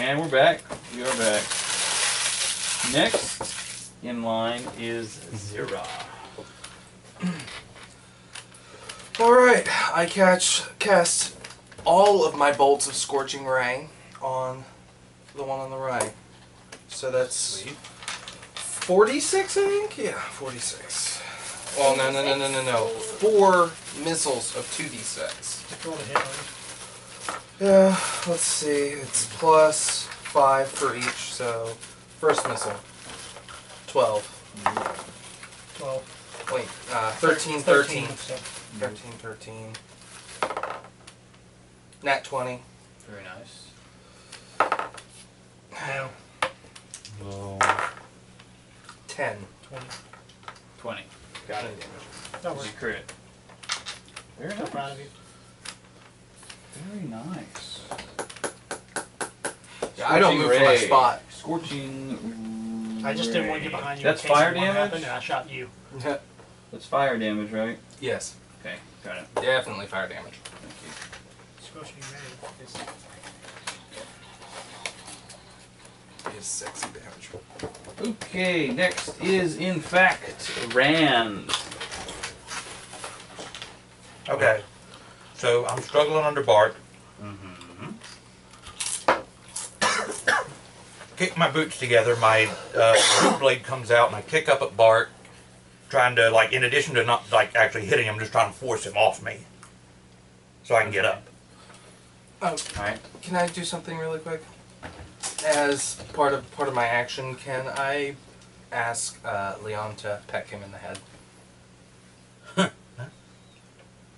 And we're back. We are back. Next in line is Zira. Alright, I catch cast all of my bolts of scorching ray on the one on the right. So that's Sweet. 46, I think? Yeah, 46. Well, no, no, no, no, no, no. Four missiles of 2d6. Roll the hit on Yeah, let's see. It's plus five for each, so first missile. 12. 12. Wait, uh, 13, 13. 13. so 13, 13. Nat 20. Very nice. now, Low 10. 20. 20. Got it. That Did works. you crit? Very So proud of you. Very nice. Yeah, I don't move from my Ray. spot. Scorching. I just didn't want to get behind you. That's in case fire one damage. happened and I shot you. That's fire damage, right? yes, Okay, got it. definitely fire damage. Thank you. Scorching ray is It is sexy damage. Okay, next is in fact Rand. Okay. So I'm struggling under Bart. Mm-hmm. Kick my boots together. My uh, boot blade comes out, and I kick up at Bart, trying to like, in addition to not like actually hitting him, just trying to force him off me, so I can get up. Oh, Alright. can I do something really quick? As part of part of my action, can I ask uh, Leon to peck him in the head?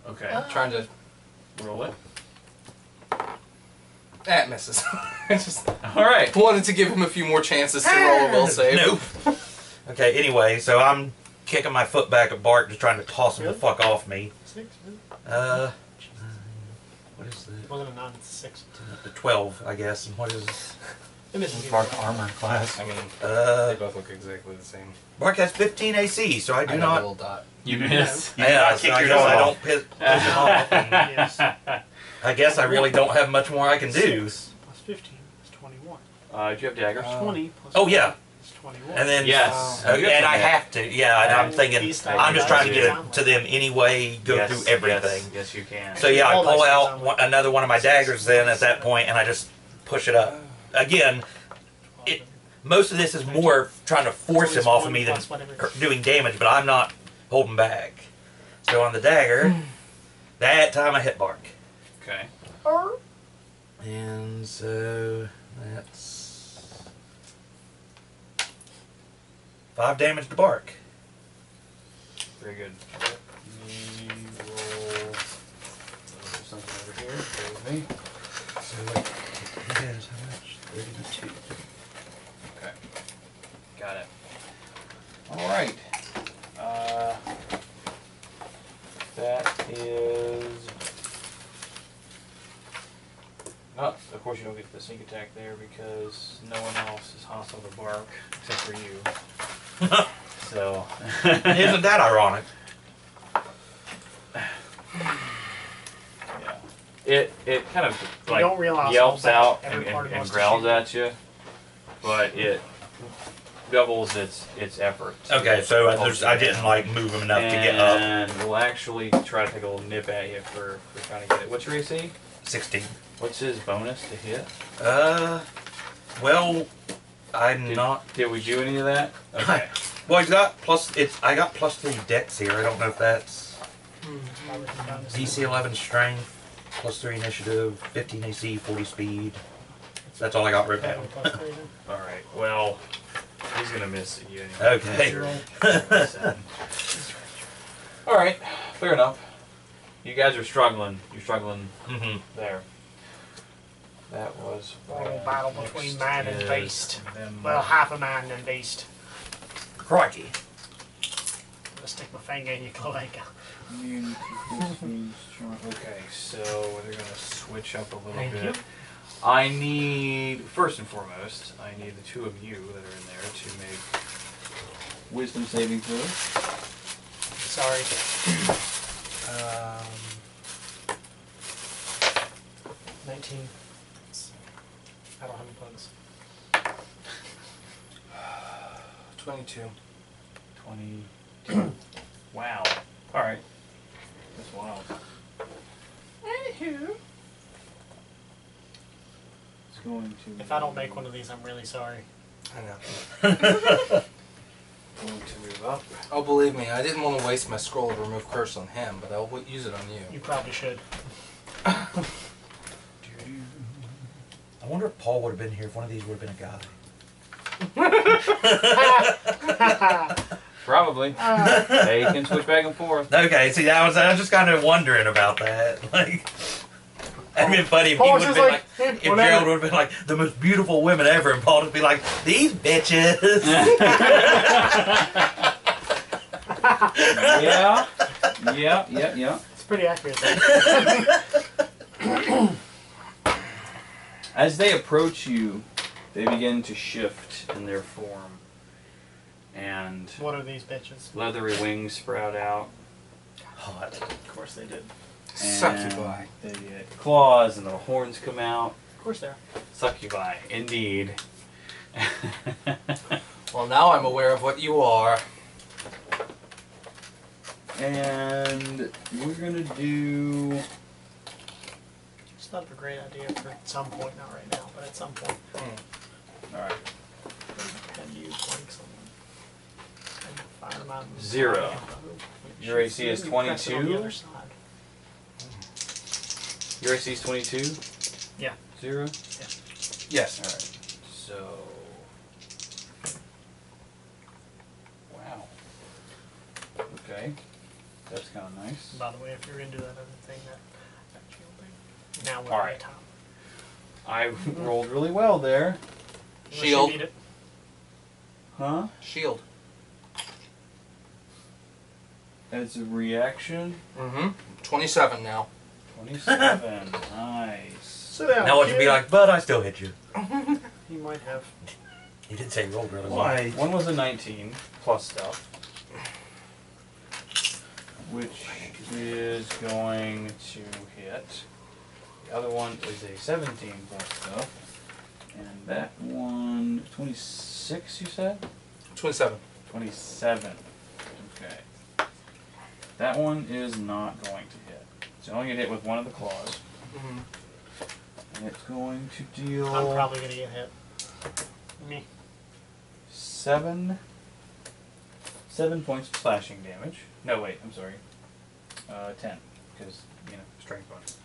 Okay. Uh, trying to. Roll it. That misses. I just Alright. wanted to give him a few more chances to roll a will save. Nope. okay. Anyway, so I'm kicking my foot back at Bart, just trying to toss him the fuck off me. six. isn't? Uh, what is the It wasn't a nine, it's a six. the twelve? I guess. And what is It misses you. Mark armor class. I mean, uh? they both look exactly the same. Mark has 15 AC, so I do I not. little dot. You missed. Yeah, not so kick I your guess I don't piss, piss him off. and Yes. I guess I really don't have much more I can do. Six plus 15 is 21. Uh, do you have daggers? Uh, 20 plus Oh, yeah. 1 21. And then yes. Uh, You and I have to, yeah. And I'm thinking, I'm just trying to get to them anyway, go yes, through everything. Yes, yes, you can. So yeah, I pull out one, another one of my daggers then at that point, and I just push it up. Again, it- most of this is more trying to force him off of me than Plus whatever. cur- doing damage, but I'm not holding back. So on the dagger, that time I hit Barq. okay. And so that's five damage to Barq. Very good. Let roll uh, something over here. Bear with me. So wait, he has how much? Thirty-two. Okay. Got it. All right. Uh, that is. Oh, of course you don't get the sneak attack there because no one else is hostile to Barq except for you. so. Isn't that ironic? Yeah. It it kind of You like don't realize yelps out and, and, and growls at you, but it doubles its its effort. Okay, so I, there's, I didn't like move him enough to get up. And we'll actually try to take a little nip at you for, for trying to get it. What's your AC? Sixteen. What's his bonus to hit? Uh, well, I'm Did, not. Did we do any of that? Okay. Well, he's got plus. It's I got plus three dex here. I don't know if that's DC 11 strength, plus three initiative, 15 AC, 40 speed. That's all I got written down. Plus three then. All right. Well, he's gonna miss you anyway. Okay. All right. Fair enough. You guys are struggling. You're struggling hmm there. That was Little battle Next between man and beast. them- Well, half a man and beast. Crikey. I'm gonna stick my finger in your cloaca. Okay, so we're gonna switch up a little Thank bit. you. I need first and foremost, I need the two of you that are in there to make wisdom saving throws. Sorry. Um, 19. I don't have bugs. 22. Twenty. wow. All right. That's wild. Anywho. It's going to. If I don't make one of these, I'm really sorry. I know. Going to move up. Oh, believe me, I didn't want to waste my scroll of remove curse on him, but I'll w- use it on you. You probably should. I wonder if Paul would have been here if one of these would have been a guy. Probably. they can switch back and forth. Okay, see, that was I was just kind of wondering about that. Like, that'd been funny if he would have been like, like, "Eh, if whatever." Gerald would have been like the most beautiful women ever, and Paul would be like, these bitches. yeah. Yeah. Yeah. Yeah. It's pretty accurate. As they approach you, they begin to shift in their form, and what are these bitches? leathery wings sprout out. Hot. Of course they did. Succubi. They get claws and little horns come out. Of course they are. Succubi, indeed. Well, now I'm aware of what you are. and we're gonna do. It's not a great idea for at some point, not right now, but at some point. Hmm. All right. Have you blanks on them? And fire them out. and- Zero. Your AC is You press it on the 22? Your AC is 22. Yeah. Zero. Yes. All right. So. Wow. Okay. That's kind of nice. By the way, if you're into that other thing, that, that shield thing. Now we're All at right. the top. I rolled really well there. Unless you Shield. need it. Huh? Shield. As a reaction, Mm-hmm. 27 now. 27. nice. Sit down. Now what you be like, but I still hit you. You might have. You did say you rolled really well. Why? One was a 19 plus stuff, which is going to hit. The other one is a 17 plus stuff, and that one 26. You said 27. 27. Okay. That one is not going to hit. It's only gonna hit with one of the claws, Mm-hmm. and it's going to deal. I'm probably gonna get hit. Me. seven seven points of slashing damage. No, wait, I'm sorry. Uh, ten, because you know strength bonus.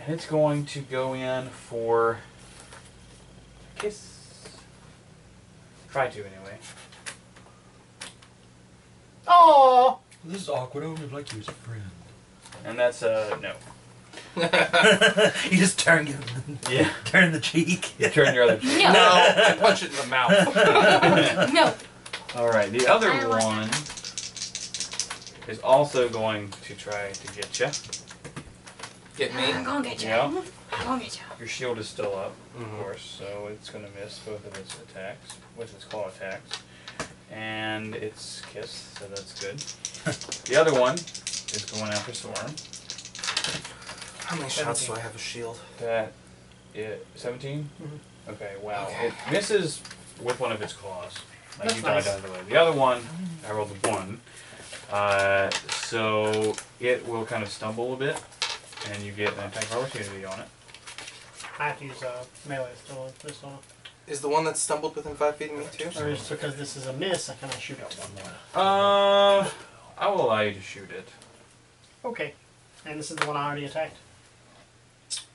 And it's going to go in for kiss. Try to anyway. Oh. This is awkward. I would like you as a friend. And that's uh no. you just turn your Yeah. turn the cheek. You turn your other cheek. No, I punch it in the mouth. No. All right, the other one is also going to try to get you. Get me. I'm gonna get you. Yeah. I'm gonna get you. Your shield is still up, of Mhm. course, so it's going to miss both of its attacks, with its claw attacks. And it's kiss, so that's good. the other one is going after Storm. How many shots do I have a shield? That it 17? Mhm. Okay, wow. Okay. It misses with one of its claws. Like That's you died nice. out of the way. The other one, I rolled a one. Uh, so it will kind of stumble a bit, and you get an attack of opportunity on it. I have to use uh, melee still on this one. Is the one that stumbled within five feet of me too? Or just because this is a miss, I cannot shoot it one more. Uh, I will allow you to shoot it. Okay. And this is the one I already attacked?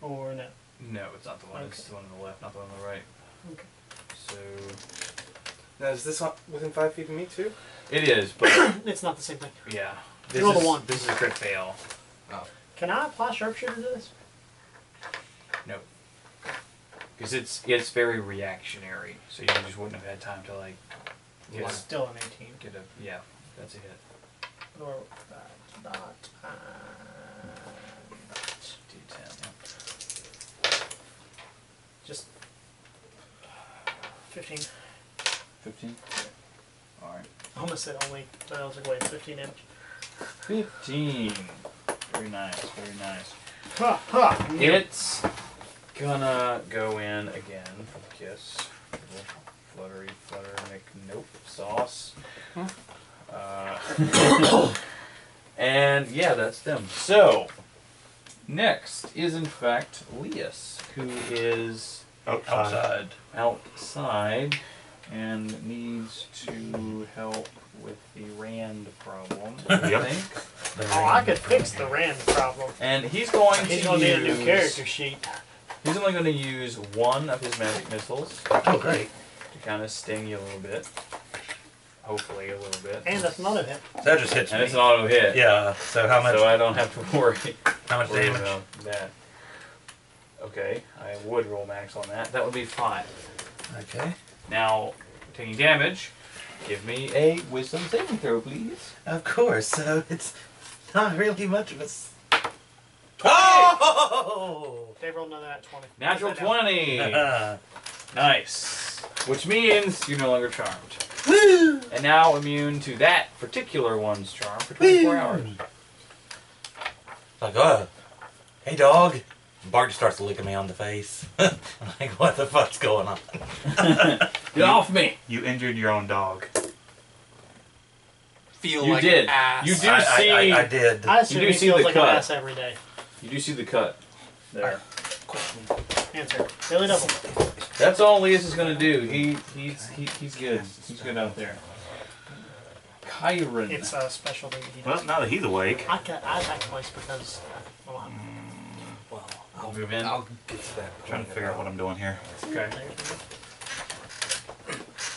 Or no? No, it's not the one. It's Okay. the one on the left, not the one on the right. Okay. So Now, is this on, within five feet of me too? it is, but It's not the same thing. yeah, this Roll the is one. this is a crit fail. Can I apply sharpshooter to this? No, because it's it's very reactionary, so you just wouldn't have had time to like get It's a, still an 18. get a yeah, that's a hit. Or that, dot, uh, D10. Yeah. just 15. Fifteen. All right. I almost said only, but I was like, wait, 15 damage. Fifteen. Very nice. Very nice. Ha ha! It's gonna go in again for the kiss. Little Fluttery, flutter, Nick, nope, sauce. Uh, and yeah, that's them. So, next is in fact Leas, who is Outside. outside and needs to help with the Rand problem. I Yep. think. Oh, I could fix the rand problem. And he's going He's to gonna need a use, new character sheet. He's only going to use one of his magic missiles Oh, great. to kind of sting you a little bit. Hopefully, a little bit. And that's another hit. That just hits And me. it's an auto hit. Yeah. So how much? So I don't have to worry, how much worry damage? about that. Okay, I would roll max on that. That would be five. Okay. Now, taking damage, give me a wisdom saving throw, please. Of course. So it's not really much of a. s- 20! Oh! Dave rolled another at 20. Natural Put that down. 20! Uh, nice. Which means you're no longer charmed. Woo! And now immune to that particular one's charm for 24 hours. Like, oh, hey dog. Bart just starts licking me on the face. I'm like, what the fuck's going on? Get off me! You injured your own dog. Feel You like did. an ass. You do I, see. I, I, I did. I assume do he see feels the like cut. an ass every day. You do see the cut there. Question. Answer. Billy Double. That's all Elias is gonna do. He he's he, he's good. He's good out there. Kairon. It's a special thing he Well, does. now that he's awake, I, ca- I attack twice because. Mm. Well, I'm- Well, I'll Move in. I'll get to that. I'm trying to figure out what I'm doing here. okay.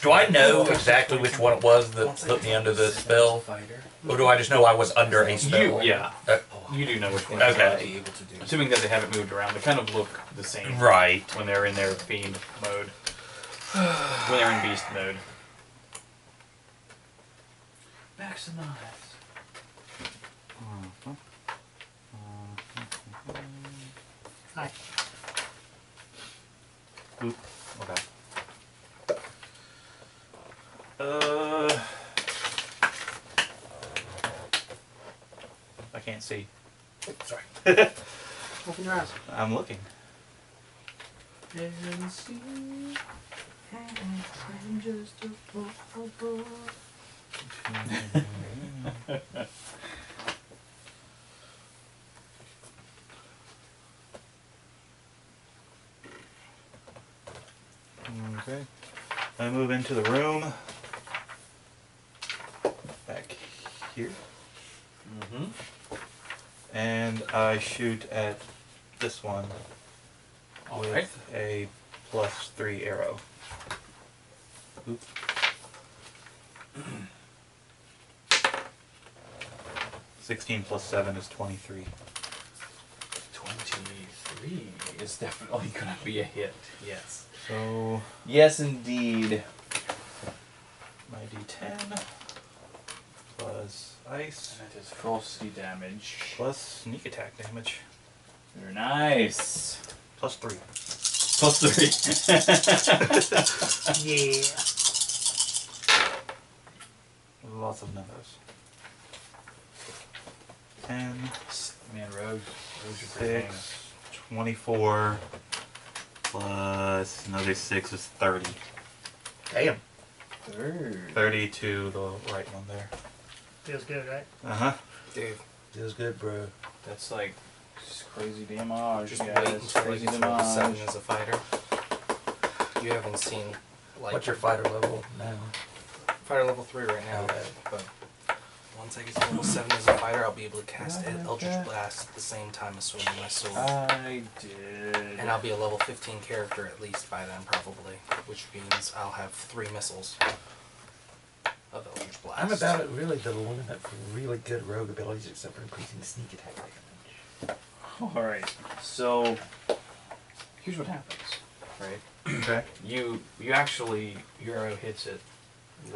Do I know exactly which one it was that put me under the spell? Or do I just know I was under a spell? You yeah. Uh, You do know which one. Okay. Able to do. Assuming that they haven't moved around, they kind of look the same right. when they're in their fiend mode. when they're in beast mode. Maximize. Hi. Oop. Okay. Uh. I can't see. Sorry. Open your eyes. I'm looking. And see. I'm just a poor boy. Okay. I move into the room. Back here. Mm-hmm. And I shoot at this one All with right. a plus three arrow. Oop. Sixteen plus seven is twenty-three. 23 is definitely going to be a hit. Yes. So Yes, indeed. my D10 plus ice That is frosty damage. plus sneak attack damage Very nice. plus three. Plus three. Yeah. Lots of numbers. Ten, Man, rogues, rogues are pretty famous. six, twenty-four, plus another six is thirty. Damn. Third. Thirty to the right one there. Feels good, right? Uh huh. Dave, Feels good, bro. That's like just crazy damage, just guys. wait until crazy get to level seven as a fighter. You haven't seen like What's your fighter level now? fighter level three right now, Okay. but once I get to level seven as a fighter, I'll be able to cast Ed- Eldritch Blast at the same time as swinging my sword. I did. And I'll be a level 15 character at least by then, probably. Which means I'll have three missiles of Blast. I'm about it really the limit for really good rogue abilities except for increasing sneak attack damage. Alright, so here's what happens, right? Okay. You you actually your arrow hits it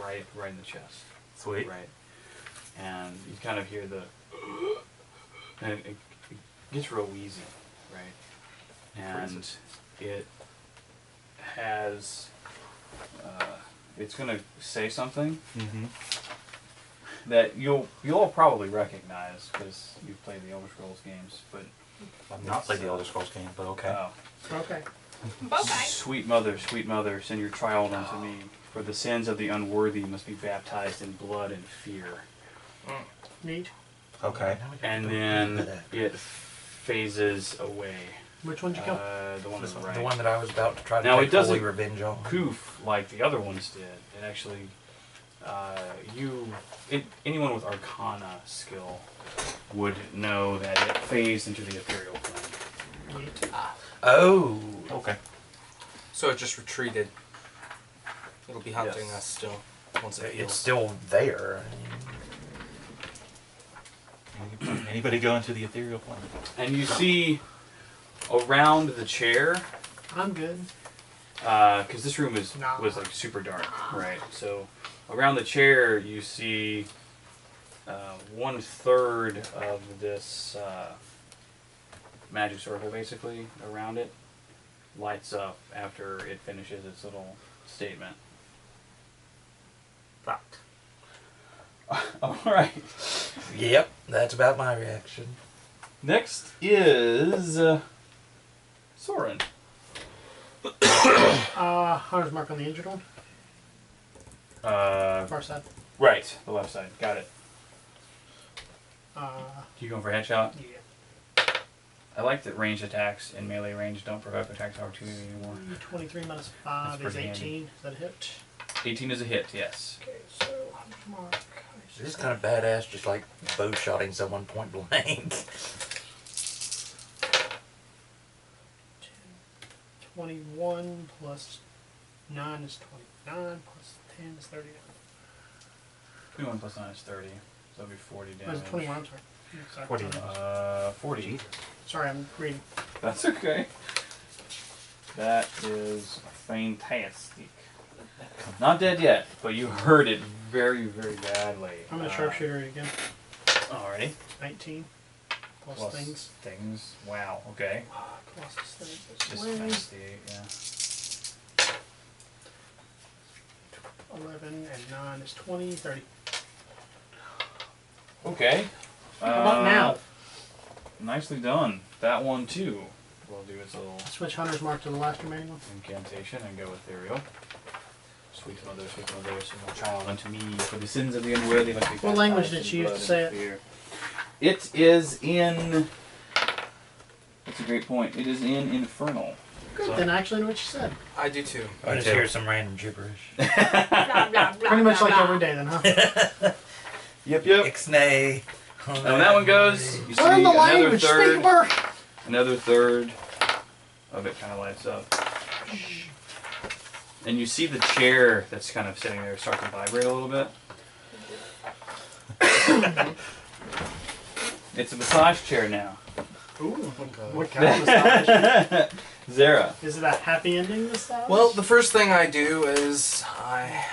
right right in the chest. Sweet. Right. And you kind of hear the and it, it gets real wheezy, right? And it has uh, it's gonna say something Mm-hmm. that you'll you'll probably recognize because you've played the Elder Scrolls games, but I've not played the Elder Scrolls game, but okay. Oh. Okay. Okay. Sweet mother, sweet mother, send your child unto me. For the sins of the unworthy must be baptized in blood and fear. Neat. Okay. And then it phases away. Which one'd you kill? Uh, the one This on the one, right. the one that I was about to try to Now, take it doesn't- holy revenge on. poof like the other ones did. It actually, uh, you, it, anyone with Arcana skill would know that it phased into the ethereal plane. Neat. Oh. Okay. So it just retreated. It'll be hunting Yes. us still once it It's still there. Anybody go into the ethereal plane? And you see around the chair, I'm good. because this room is Nah. was like super dark, right? So around the chair, you see uh, one third of this uh, magic circle, basically around it, lights up after it finishes its little statement. Fucked. All right. Yep, that's about my reaction. Next is uh, Soran. Uh, hunter's mark on the injured one. Uh, Far side. right, the left side. Got it. Uh, You going for a headshot? yeah. I like that ranged attacks in melee range don't provoke attacks of opportunity anymore. 23 minus 5 That's is pretty 18. handy. Is that a hit? 18 is a hit, yes. Okay, so hunter's mark. is kind of badass, just like bow shotting someone point blank. 21 plus 9 is 29 plus 10 is 39. 21 plus 9 is 30. So that'll be 40 Oh, is damage. it 21? I'm sorry. Yeah, sorry. 40 Uh, 40. Sorry, I'm reading. That's okay. That is fantastic. Not dead yet, but you heard it very, very badly. I'm a to Uh, sharpshooter again. Alrighty. 19 plus, Plus things. Things. Wow. Okay. Plus this thing. Just Way. minus the eight, yeah. 11 and 9 is 20, 30. Okay. How about Uh, now? Nicely done. That one too. We'll do its little Switch hunter's mark to the last remaining one. incantation and go ethereal. Sweet mother, sweet mother, send your child unto me, for the sins of the unworthy must be What language did she use to say and it? fear. It is in. That's a great point. It is in infernal. Good, So- then I actually know what you said. I do too. I just too. hear some random gibberish. Blah, blah, blah, Pretty much like every day then, huh? Yep, yep. Ixnay. And when that one goes, you see Learn the another language, third, more! another third of it kind of lights up. And you see the chair that's kind of sitting there start to vibrate a little bit. it's a massage chair now. Ooh, what kind of massage? Zara. Is it a happy ending massage? Well, the first thing I do is I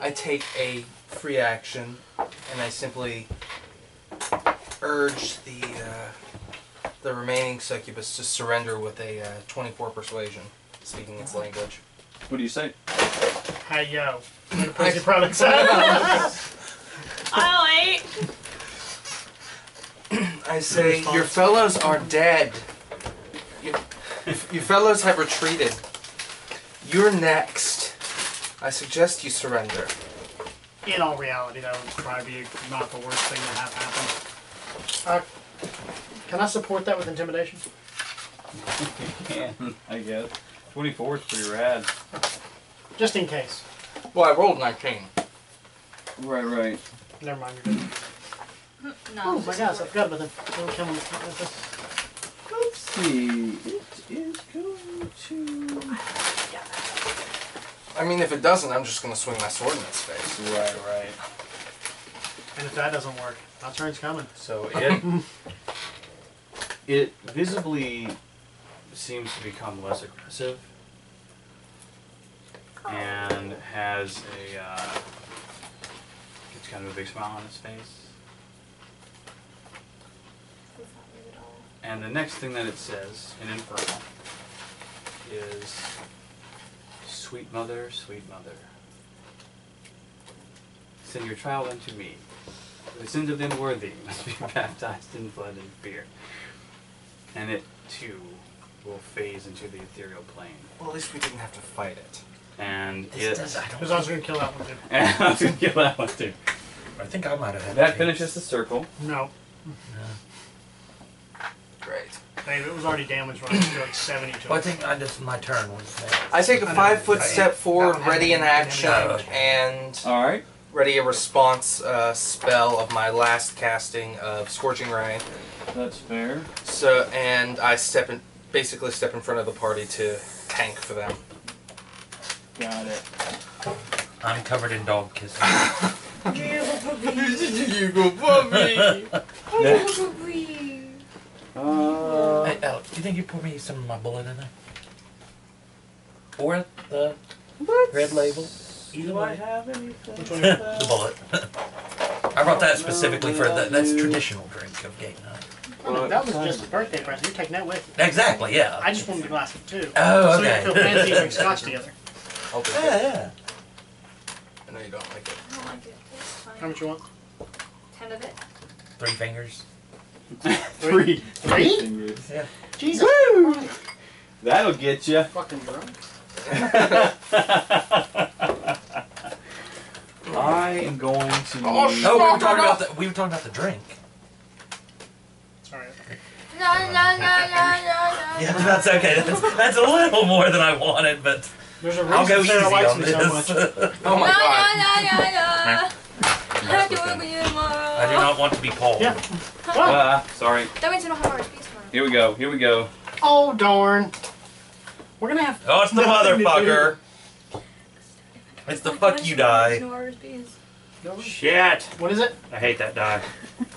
I take a free action and I simply urge the uh, the remaining succubus to surrender with a uh, 24 persuasion, speaking its language. What do you say? Hey yo. Way to praise your products. I'll wait. I say, your fellows are dead. You, your fellows have retreated. You're next. I suggest you surrender. In all reality, that would probably be not the worst thing to have happen. Uh, can I support that with intimidation? You can, I guess. 24 is pretty rad. Just in case. Well, I rolled 19. Right, right. Never mind, you're good. No. Oh my gosh, I forgot about them. They were killing me. Let's see. It is going to. I mean, if it doesn't, I'm just gonna swing my sword in its face. Right, right. And if that doesn't work, my turn's coming. So it it visibly seems to become less aggressive and has a uh, it's kind of a big smile on its face. And the next thing that it says in Infernal is Sweet mother, sweet mother. Send your child unto me. The sins of the unworthy must be baptized in blood and fear. And it too will phase into the ethereal plane. Well, at least we didn't have to fight it. And This it. does, I. Because I was gonna kill that one too. And I was gonna kill that one too. I think I might have had. That finishes the circle. No, Great. Dave, it was already damaged when I was like 70 to Well, I think I just my turn was next. I take a five foot I- step forward, I- ready in action, and Alright. ready a response uh, spell of my last casting of Scorching Ray. That's fair. So, and I step in, basically step in front of the party to tank for them. Got it. I'm covered in dog kisses. you go puppy. Uh, hey, Alex, do you think you pour me some of my bullet in there? Or the red label? do I have anything? Which one? the bullet. I brought that specifically for the, that's traditional drink of gay night. No, that was just a birthday present. You're taking that with you. Exactly, yeah. I just wanted a glass of two. Oh, okay. So we can feel fancy and drink scotch together. I'll take it. Yeah, yeah. I know you don't like it. I don't like it. It's How fine. much you want? Ten of it. Three fingers. Three. Three? fingers. Yeah. Jesus. That'll get you. Fucking drunk. I am going to. Oh, use- Oh, we were talking about the we were talking about the drink. Sorry. No, no, no, no, no, no. Yeah, that's okay. That's, that's a little more than I wanted, but There's a I'll go easy Sarah likes on me this. so much. Oh my no, god. no, no, no, no. I do it with you tomorrow. I do not want to be Paul. Yeah. What? Ah, sorry. That means I don't have RSP tomorrow. Here we go. Here we go. Oh, darn. We're gonna have. Oh, it's the Nothing to do. motherfucker. It's the fuck you die. Shit. What is it? I hate that die.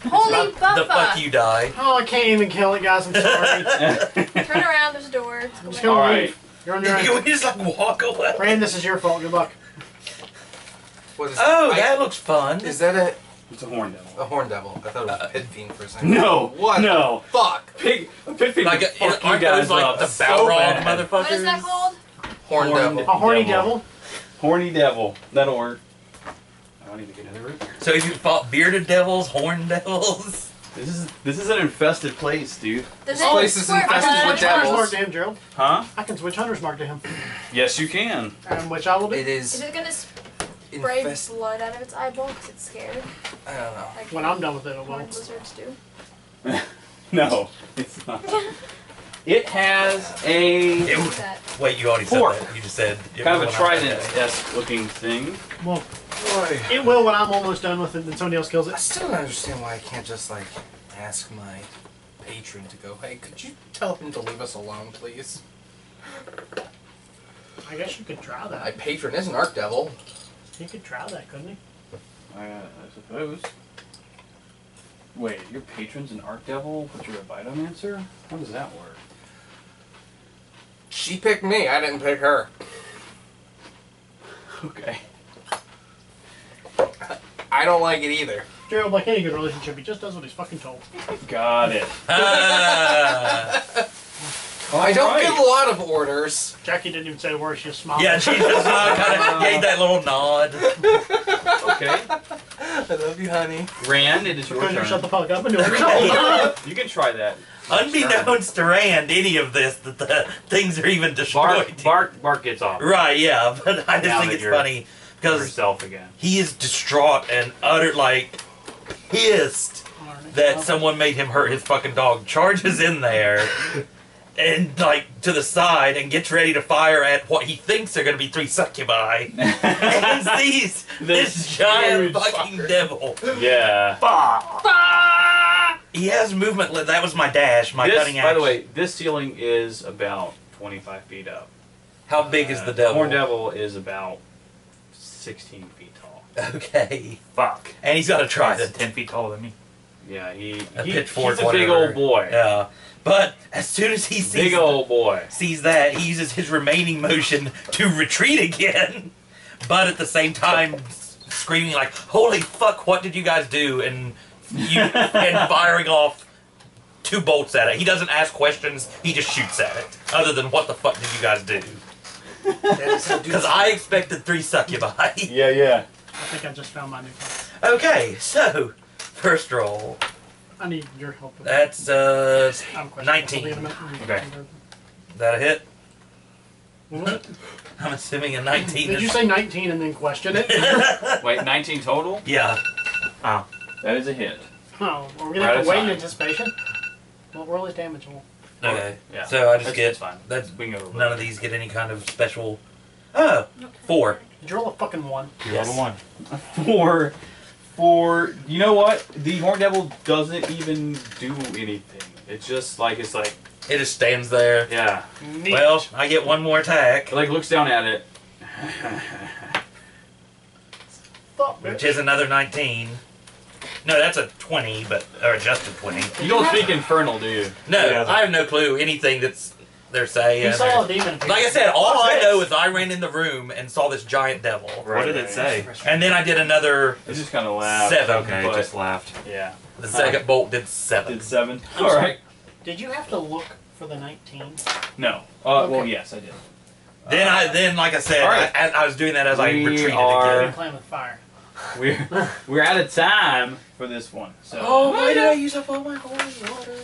Holy The fuck you die. Oh, I can't even kill it, guys. I'm sorry. Turn around, there's a door. Let's go Let's back. go. All right. You're on your Can own. we just like walk away? Rand, this is your fault. Good luck. What is Oh, I- that looks fun. Is that a, It's a horn devil. a horn devil? I thought it was Uh, a pit fiend for a second. No. What? No. Fuck. Pig. A pit fiend. Like, would fuck you guys those like up the so Balrog motherfuckers? What is that called? Horn, Horn devil. A horny Devil. devil. Horny devil. That'll work. I need to get another root beer. So if you fought bearded devils, horn devils. This is this is an infested place, dude. Does This it place is infested I blood? with can switch Hunter's devils. mark to him, Gerald. Huh? I can switch Hunter's mark to him. Yes, you can. Um, which I will do. It Is is it gonna spray infest. blood out of its eyeball because it's scared? I don't know. Like When I'm done with it, it horned will. lizards do. No, it's not. It has a It Look that. wait, you already Fork. said that. You just said it kind of a was when I- trident-esque looking thing. Well, Boy. it will when I'm almost done with it and somebody else kills it. I it. still don't understand why I can't just like ask my patron to go. Hey, could you tell him to leave us alone, please? I guess you could try that. My that. patron is an arc devil. He could try that, couldn't he? I, uh, I suppose. Wait, your patron's an arc devil, but you're a vitomancer? How does that work? She picked me. I didn't pick her. Okay. I don't like it either. Gerald, like any good relationship, he just does what he's fucking told. Got it. I don't Alright. give a lot of orders. Jackie didn't even say a word. She just smiled. yeah, she just uh, kind of gave that little nod. Okay. I love you, honey. Rand, it is your Because you turn. shut the fuck up and do it. You can try that. Unbeknownst to Rand, any of this, that the things are even destroyed. Bark, bark, bark gets off. Right, yeah, but I just Now think it's funny because Yourself again. he is distraught and utter like pissed that someone made him hurt his fucking dog. Charges in there and like to the side and gets ready to fire at what he thinks are going to be three succubi and sees this giant fucking fucker. devil. Yeah. He has movement. That was my dash, my this, cutting by the way, this ceiling is about 25 feet up. how big is the Uh, devil? Horn devil is about 16 feet tall. Okay, Fuck. and he's got a He's trident. ten feet taller than me. Yeah, he, A he pitchfork, he's a big old boy. Yeah, but as soon as he sees Big old boy. sees that, he uses his remaining motion to retreat again, but at the same time screaming like, "Holy fuck! What did you guys do?" and you and firing off two bolts at it. He doesn't ask questions; he just shoots at it. Other than, "What the fuck did you guys do?" Because I expected three succubi. Yeah, yeah. I think I just found my new phone. okay, so First roll. I need your help. with That's uh, I have a 19. I'll leave it a minute. Okay. is that a hit? What? I'm assuming a 19. Did is- you say 19 and then question it? Wait, 19 total? Yeah. Oh, That is a hit. oh, we We're gonna out have to wait in time. anticipation? What roll is damage roll? Okay. Yeah. So I just That's- get that's fine. that's We can go over none of these get any kind of special. Oh, four. Did you roll a fucking one? you Yes. rolled a one. For, for, you know what? The Horn Devil doesn't even do anything. It's just like, it's like, It just stands there. yeah. Neat. Well, I get one more attack, It like looks down at it. Fuck, which is another 19. No, that's a 20, but or adjusted 20. you don't speak Infernal, do you? No, Yeah. I have no clue anything that's they're saying. You saw a demon. like I said, all What's I this? know is I ran in the room and saw this giant devil, What did it say? and then I did another. It just kind of laughed. Seven. Okay, But- just laughed. Yeah. The second bolt did seven. Did seven. I'm All sorry. right. Did you have to look for the 19? No. Uh, Well, yes, I did. Then I then like I said, All right. I, I was doing that as I We retreated are- again. Playing with fire. We're we're out of time for this one. So. Oh, why did I use up all my holy water?